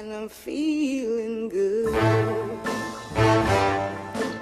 and I'm feeling good.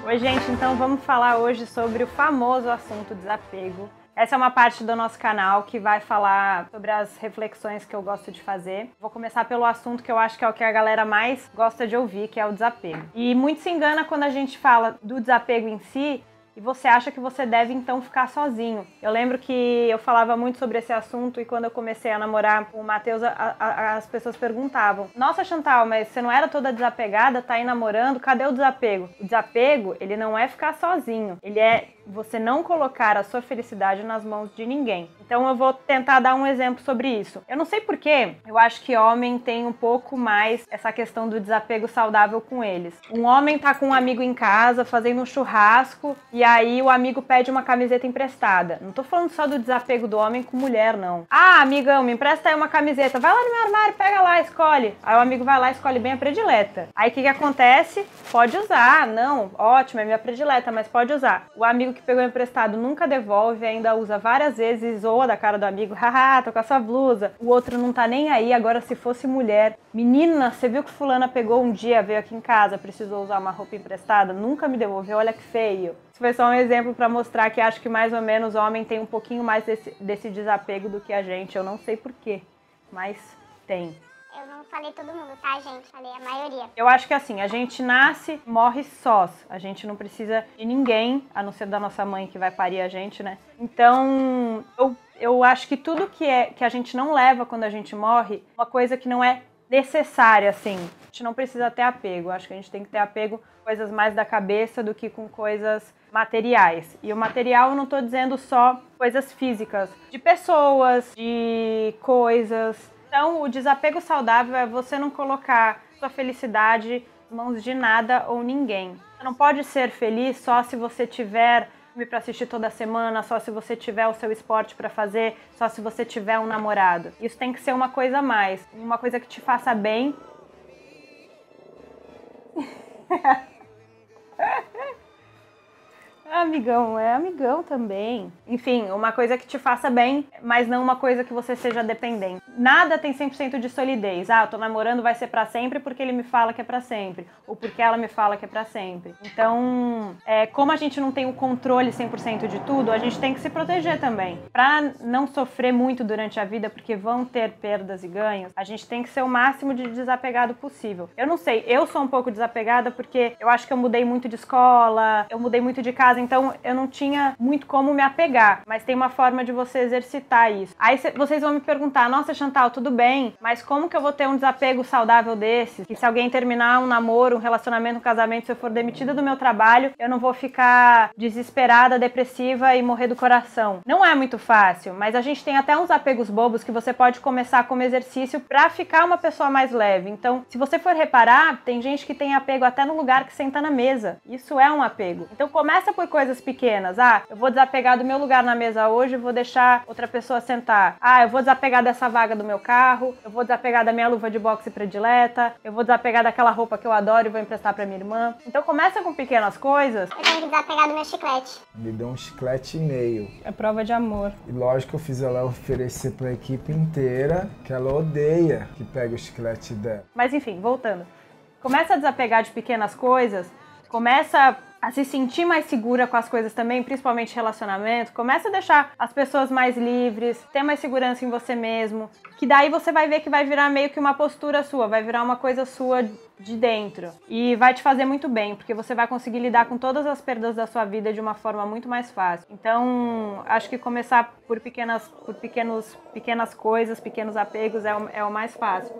Oi, gente, então vamos falar hoje sobre o famoso assunto desapego. Essa é uma parte do nosso canal que vai falar sobre as reflexões que eu gosto de fazer. Vou começar pelo assunto que eu acho que é o que a galera mais gosta de ouvir, que é o desapego. E muito se engana quando a gente fala do desapego em si, e você acha que você deve então ficar sozinho. Eu lembro que eu falava muito sobre esse assunto e quando eu comecei a namorar com o Matheus, as pessoas perguntavam: Nossa, Chantal, mas você não era toda desapegada, tá aí namorando, cadê o desapego? O desapego, ele não é ficar sozinho, ele é você não colocar a sua felicidade nas mãos de ninguém. Então eu vou tentar dar um exemplo sobre isso. Eu não sei porquê, eu acho que homem tem um pouco mais essa questão do desapego saudável com eles. Um homem tá com um amigo em casa fazendo um churrasco e aí o amigo pede uma camiseta emprestada. Não tô falando só do desapego do homem com mulher, não. Ah, amigão, me empresta aí uma camiseta. Vai lá no meu armário, pega lá, escolhe. Aí o amigo vai lá, escolhe bem a predileta. Aí o que que acontece? Pode usar. Não, ótimo, é minha predileta, mas pode usar. O amigo que pegou emprestado nunca devolve, ainda usa várias vezes, zoa da cara do amigo, haha, tô com essa blusa. O outro não tá nem aí, agora se fosse mulher. Menina, você viu que fulana pegou um dia, veio aqui em casa, precisou usar uma roupa emprestada, nunca me devolveu, olha que feio. Isso foi só um exemplo para mostrar que acho que mais ou menos o homem tem um pouquinho mais desse, desse desapego do que a gente. Eu não sei porquê, mas tem. Eu não falei todo mundo, tá, gente? Falei a maioria. Eu acho que assim, a gente nasce, morre sós. A gente não precisa de ninguém, a não ser da nossa mãe que vai parir a gente, né? Então, eu, eu acho que tudo que, é, que a gente não leva quando a gente morre, uma coisa que não é necessária, assim. A gente não precisa ter apego. Acho que a gente tem que ter apego com coisas mais da cabeça do que com coisas materiais. E o material eu não estou dizendo só coisas físicas, de pessoas, de coisas então, o desapego saudável é você não colocar sua felicidade nas mãos de nada ou ninguém. Você não pode ser feliz só se você tiver filme para assistir toda semana, só se você tiver o seu esporte para fazer, só se você tiver um namorado. Isso tem que ser uma coisa a mais, uma coisa que te faça bem. Amigão, é amigão também. Enfim, uma coisa que te faça bem, mas não uma coisa que você seja dependente. Nada tem 100% de solidez. Ah, eu tô namorando, vai ser para sempre porque ele me fala que é para sempre. Ou porque ela me fala que é para sempre. Então, é, como a gente não tem o controle 100% de tudo, a gente tem que se proteger também. Pra não sofrer muito durante a vida, porque vão ter perdas e ganhos, a gente tem que ser o máximo de desapegado possível. Eu não sei, eu sou um pouco desapegada porque eu acho que eu mudei muito de escola, eu mudei muito de casa, então eu não tinha muito como me apegar, mas tem uma forma de você exercitar isso. Aí vocês vão me perguntar: "Nossa, Chantal, tudo bem, mas como que eu vou ter um desapego saudável desse? Que se alguém terminar um namoro, um relacionamento, um casamento, se eu for demitida do meu trabalho, eu não vou ficar desesperada, depressiva e morrer do coração". Não é muito fácil, mas a gente tem até uns apegos bobos que você pode começar como exercício para ficar uma pessoa mais leve. Então, se você for reparar, tem gente que tem apego até no lugar que senta na mesa. Isso é um apego. Então, começa por coisas pequenas. Ah, eu vou desapegar do meu lugar na mesa hoje e vou deixar outra pessoa sentar. Ah, eu vou desapegar dessa vaga do meu carro, eu vou desapegar da minha luva de boxe predileta, eu vou desapegar daquela roupa que eu adoro e vou emprestar para minha irmã. Então começa com pequenas coisas. Eu tenho que desapegar do meu chiclete. Me deu um chiclete e meio. É prova de amor. E lógico que eu fiz ela oferecer pra equipe inteira que ela odeia que pegue o chiclete dela. Mas enfim, voltando. Começa a desapegar de pequenas coisas, começa a se sentir mais segura com as coisas também, principalmente relacionamento, começa a deixar as pessoas mais livres, ter mais segurança em você mesmo, que daí você vai ver que vai virar meio que uma postura sua, vai virar uma coisa sua de dentro e vai te fazer muito bem, porque você vai conseguir lidar com todas as perdas da sua vida de uma forma muito mais fácil. Então, acho que começar por pequenas, por pequenos, pequenas coisas, pequenos apegos é o, é o mais fácil.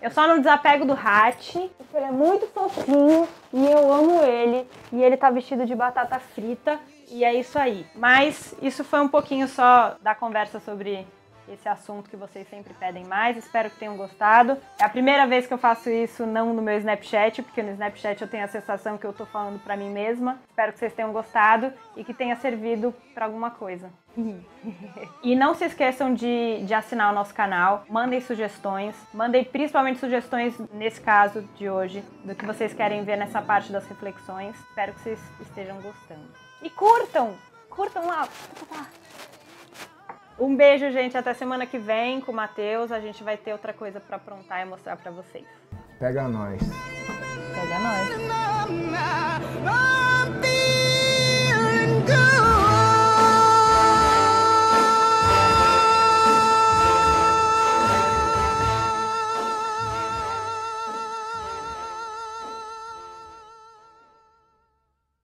Eu só não desapego do Hat. Ele é muito fofinho e eu amo ele. E ele tá vestido de batata frita. E é isso aí. Mas isso foi um pouquinho só da conversa sobre esse assunto que vocês sempre pedem mais. Espero que tenham gostado. É a primeira vez que eu faço isso não no meu Snapchat, porque no Snapchat eu tenho a sensação que eu tô falando para mim mesma. Espero que vocês tenham gostado e que tenha servido para alguma coisa. e não se esqueçam de, de assinar o nosso canal, mandem sugestões, mandem principalmente sugestões nesse caso de hoje, do que vocês querem ver nessa parte das reflexões. Espero que vocês estejam gostando. E curtam! Curtam lá! Um beijo, gente. Até semana que vem com o Matheus. A gente vai ter outra coisa para aprontar e mostrar para vocês. Pega nós. Pega nós.